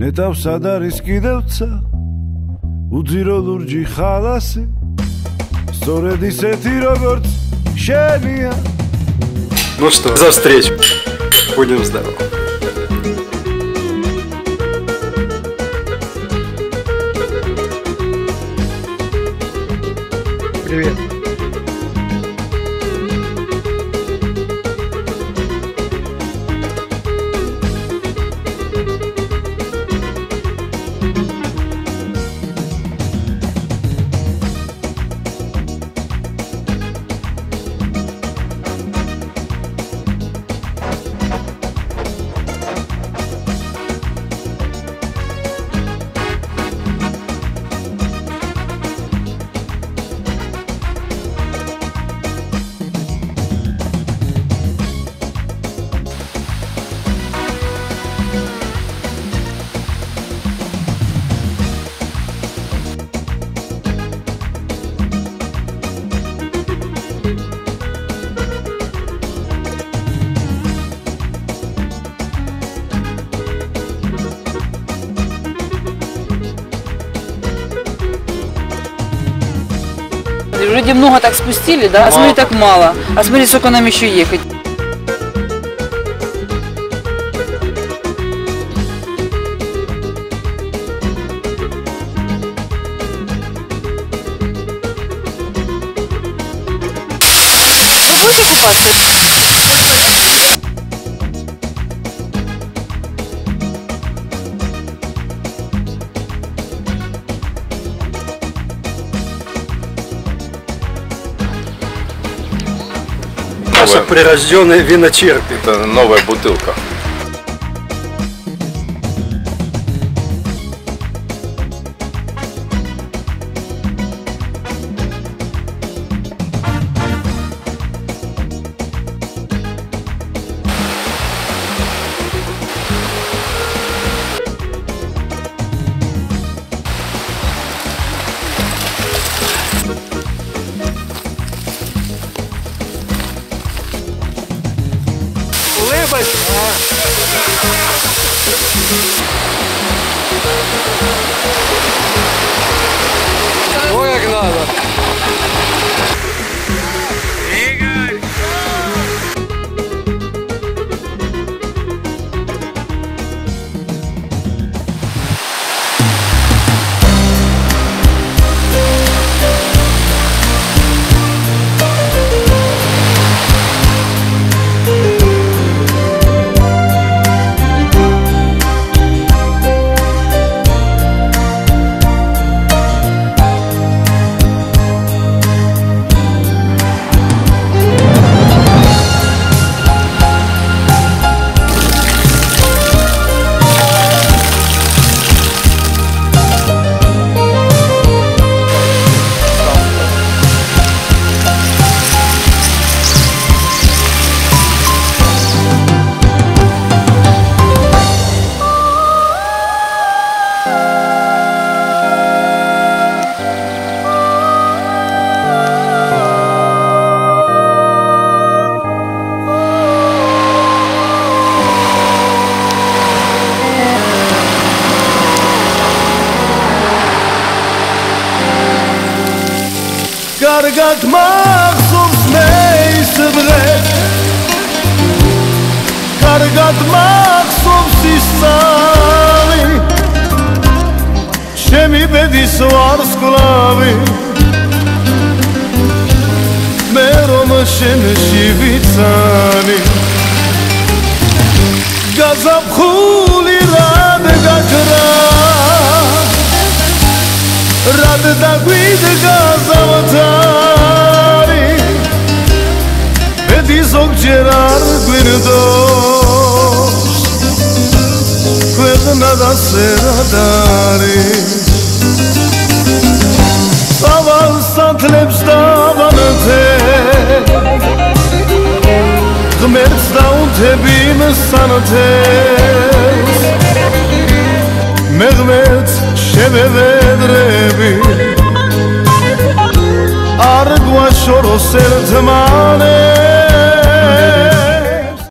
ნეტავს ად არის კიდევცა უძირო ლურჯი ხალასი სწორედ ისეთი როგორც შენია Ну что, за встречу. Будем здоровы. Привет. Вроде много так спустили, да? А смотри, так мало. А смотри, сколько нам еще ехать. Вы будете купаться? мясо, новая... виночерпи. Это новая бутылка. კარგად მახსოვს მე ის დღე კარგად მახსოვს ის წალი ჩემი ბედის ვარსკვლავი. მე რომ შენში ვიცანი გაზაფხული რად გაქრა რად დაგვიდგა ზამთარი ზოგჯერ არ გვირდოს. ქვეყნა და სერადარი. სავალ სათლებს დავანთე ღმერთს დაუნთები მსანთეს მე ღმერთს შემევედრები არ გვაშოროს ერთმანეს